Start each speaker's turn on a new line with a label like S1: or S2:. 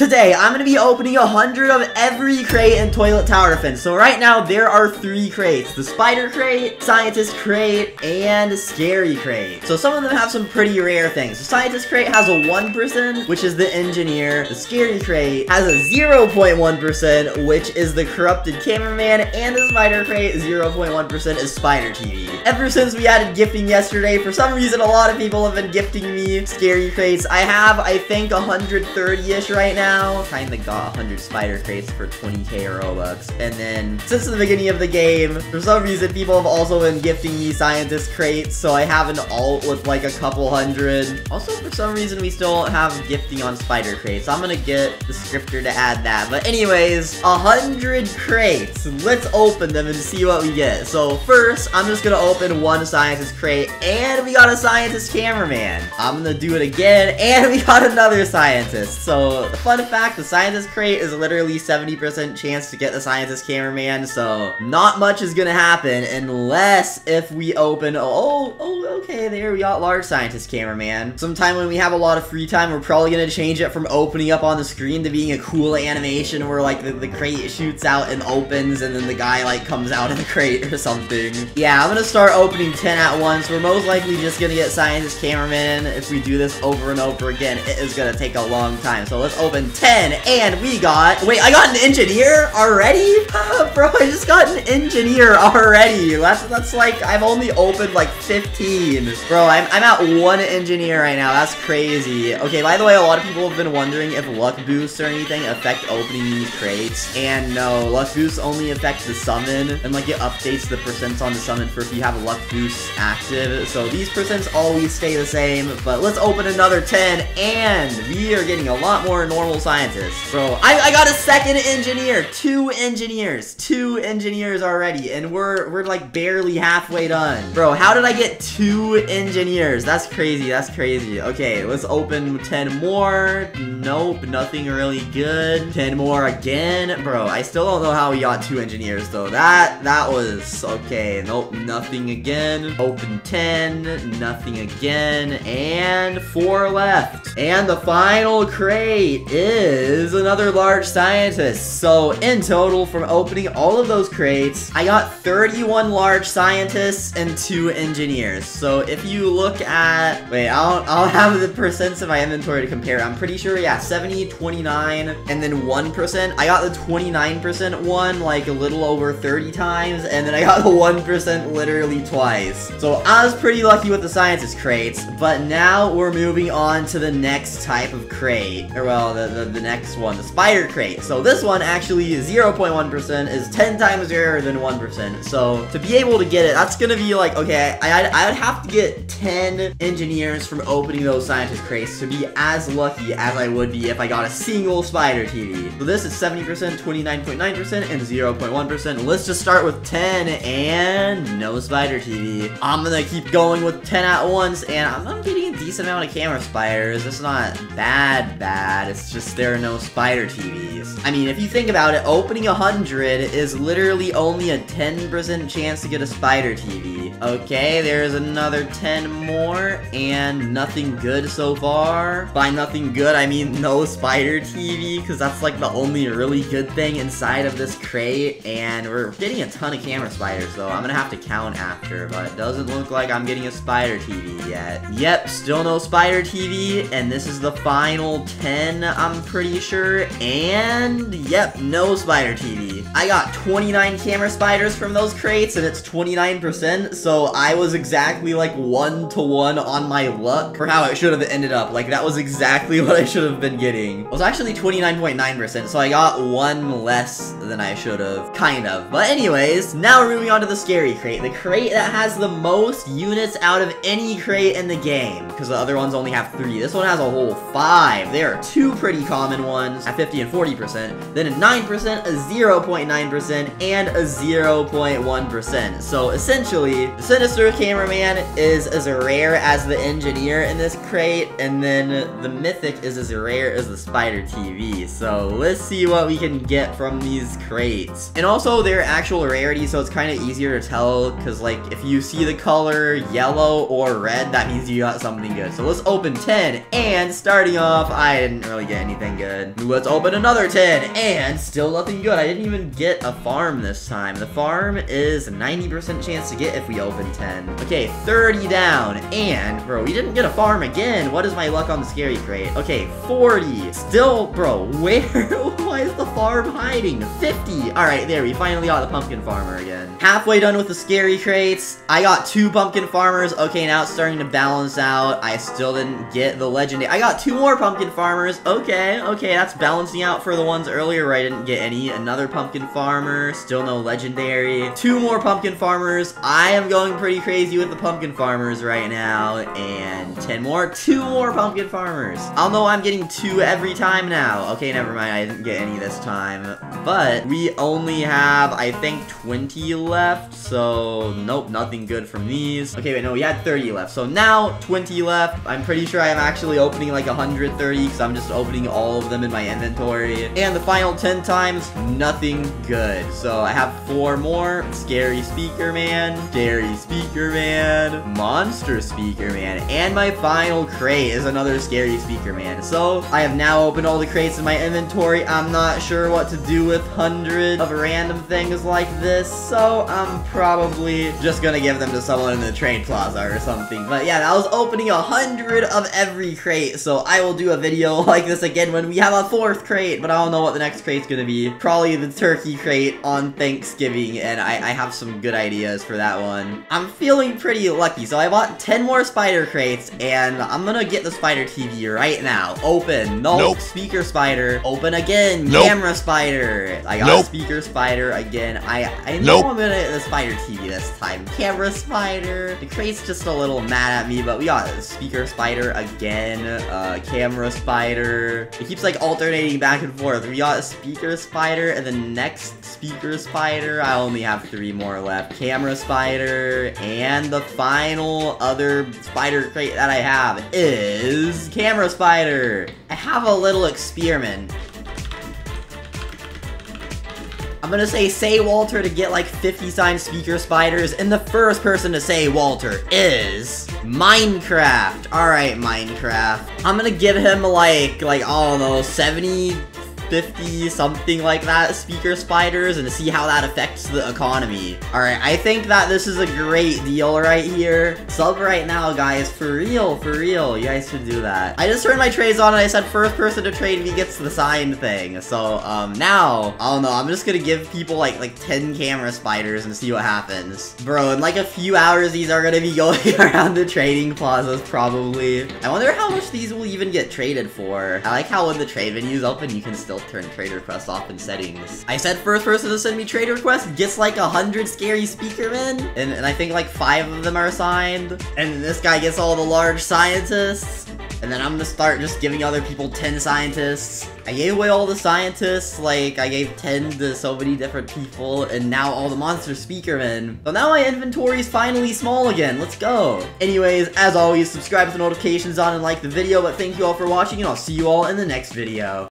S1: Today, I'm going to be opening a 100 of every crate in Toilet Tower Defense. So right now, there are three crates. The Spider Crate, Scientist Crate, and Scary Crate. So some of them have some pretty rare things. The Scientist Crate has a 1%, which is the Engineer. The Scary Crate has a 0.1%, which is the Corrupted Cameraman. And the Spider Crate, 0.1% is Spider TV. Ever since we added gifting yesterday, for some reason, a lot of people have been gifting me Scary Crates. I have, I think, 130-ish right now now. Kinda got 100 spider crates for 20k Robux. And then, since the beginning of the game, for some reason, people have also been gifting me scientist crates, so I have an alt with like a couple hundred. Also, for some reason, we still don't have gifting on spider crates, so I'm gonna get the scripter to add that. But anyways, 100 crates. Let's open them and see what we get. So first, I'm just gonna open one scientist crate, and we got a scientist cameraman. I'm gonna do it again, and we got another scientist. So, fun fact, the scientist crate is literally 70% chance to get the scientist cameraman, so not much is gonna happen unless if we open, oh, oh, oh okay, there we got large scientist cameraman. Sometime when we have a lot of free time, we're probably gonna change it from opening up on the screen to being a cool animation where like the, the crate shoots out and opens and then the guy like comes out of the crate or something. Yeah, I'm gonna start opening 10 at once. We're most likely just gonna get scientist cameraman. If we do this over and over again, it is gonna take a long time. So let's open 10, and we got, wait, I got an engineer already? Bro, I just got an engineer already. That's, that's like, I've only opened like 15. Bro, I'm, I'm at one engineer right now. That's crazy. Okay, by the way, a lot of people have been wondering if luck boosts or anything affect opening these crates. And no, luck boosts only affect the summon, and like it updates the percents on the summon for if you have a luck boosts active. So these percents always stay the same, but let's open another 10, and we are getting a lot more normal scientist. Bro, I, I got a second engineer. Two engineers. Two engineers already. And we're, we're like barely halfway done. Bro, how did I get two engineers? That's crazy. That's crazy. Okay, let's open 10 more. Nope, nothing really good. 10 more again. Bro, I still don't know how we got two engineers though. That, that was, okay. Nope, nothing again. Open 10, nothing again. And four left. And the final crate is another large scientist. So in total, from opening all of those crates, I got 31 large scientists and two engineers. So if you look at, wait, I'll, I'll have the percents of my inventory to compare. I'm pretty sure, yeah, 70, 29, and then 1%. I got the 29% one like a little over 30 times, and then I got the 1% literally twice. So I was pretty lucky with the scientist crates, but now we're moving on to the next type of crate. Or well, the, the the, next one, the Spider Crate. So this one actually 0.1% is 10 times rarer than 1%. So to be able to get it, that's gonna be like, okay, I, I'd, I'd have to get 10 engineers from opening those scientist crates to be as lucky as I would be if I got a single Spider TV. So this is 70%, 29.9%, and 0.1%. Let's just start with 10 and no Spider TV. I'm gonna keep going with 10 at once, and I'm, I'm getting a decent amount of camera spiders. It's not bad, bad. It's just there are no spider TVs. I mean, if you think about it, opening 100 is literally only a 10% chance to get a spider TV. Okay, there's another 10 more, and nothing good so far. By nothing good, I mean no spider TV, because that's like the only really good thing inside of this crate, and we're getting a ton of camera spiders, though. I'm gonna have to count after, but it doesn't look like I'm getting a spider TV yet. Yep, still no spider TV, and this is the final 10, I'm pretty sure. And, yep, no spider TV. I got 29 camera spiders from those crates, and it's 29%, so I was exactly, like, one-to-one -one on my luck for how it should have ended up. Like, that was exactly what I should have been getting. It was actually 29.9%, so I got one less than I should have. Kind of. But anyways, now we're moving on to the scary crate. The crate that has the most units out of any crate in the game, because the other ones only have three. This one has a whole five. There are two pretty common ones at 50 and 40%, then a 9%, a 0.9%, and a 0.1%. So essentially, the Sinister Cameraman is as rare as the Engineer in this crate, and then the Mythic is as rare as the Spider TV. So let's see what we can get from these crates. And also, they're actual rarities, so it's kind of easier to tell, because like, if you see the color yellow or red, that means you got something good. So let's open 10, and starting off, I didn't really get anything good. Let's open another 10, and still nothing good. I didn't even get a farm this time. The farm is a 90% chance to get if we open 10. Okay, 30 down, and, bro, we didn't get a farm again. What is my luck on the scary crate? Okay, 40. Still, bro, where? Is the farm hiding? 50. All right, there, we finally got the pumpkin farmer again. Halfway done with the scary crates. I got two pumpkin farmers. Okay, now it's starting to balance out. I still didn't get the legendary. I got two more pumpkin farmers. Okay, okay, that's balancing out for the ones earlier where I didn't get any. Another pumpkin farmer. Still no legendary. Two more pumpkin farmers. I am going pretty crazy with the pumpkin farmers right now. And 10 more. Two more pumpkin farmers. I'll know I'm getting two every time now. Okay, never mind. I didn't get any this time. But we only have, I think, 20 left. So, nope, nothing good from these. Okay, wait, no, we had 30 left. So now, 20 left. I'm pretty sure I'm actually opening like 130 because I'm just opening all of them in my inventory. And the final 10 times, nothing good. So I have four more. Scary Speaker Man, Scary Speaker Man, Monster Speaker Man, and my final crate is another Scary Speaker Man. So I have now opened all the crates in my inventory. I'm not sure what to do with hundreds of random things like this. So I'm probably just gonna give them to someone in the trade plaza or something. But yeah, that was opening a hundred of every crate. So I will do a video like this again when we have a fourth crate. But I don't know what the next crate's gonna be. Probably the turkey crate on Thanksgiving. And I, I have some good ideas for that one. I'm feeling pretty lucky. So I bought 10 more spider crates. And I'm gonna get the spider TV right now. Open. No. Nope. Speaker spider. Open again. Nope. Camera spider. I got nope. speaker spider again. I, I know nope. I'm gonna get the spider TV this time. Camera spider. The crate's just a little mad at me. But we got speaker spider again. Uh, camera spider. It keeps like alternating back and forth. We got a speaker spider and the next speaker spider. I only have three more left. Camera spider and the final other spider crate that I have is camera spider. I have a little experiment. I'm gonna say say Walter to get like 50 signed speaker spiders, and the first person to say Walter is Minecraft. Alright, Minecraft. I'm gonna give him like, like, I don't know, 70 50 something like that speaker spiders and see how that affects the economy. Alright, I think that this is a great deal right here. Sub right now, guys. For real, for real. You guys should do that. I just turned my trades on and I said first person to trade me gets the sign thing. So, um, now, I don't know. I'm just gonna give people like, like 10 camera spiders and see what happens. Bro, in like a few hours, these are gonna be going around the trading plazas, probably. I wonder how much these will even get traded for. I like how when the trade venue's open, you can still turn trade requests off in settings. I said first person to send me trade requests gets like a hundred scary speakermen, and, and I think like five of them are signed. And this guy gets all the large scientists. And then I'm gonna start just giving other people 10 scientists. I gave away all the scientists, like, I gave 10 to so many different people, and now all the monster speakermen. So now my inventory is finally small again, let's go! Anyways, as always, subscribe with the notifications on and like the video, but thank you all for watching, and I'll see you all in the next video.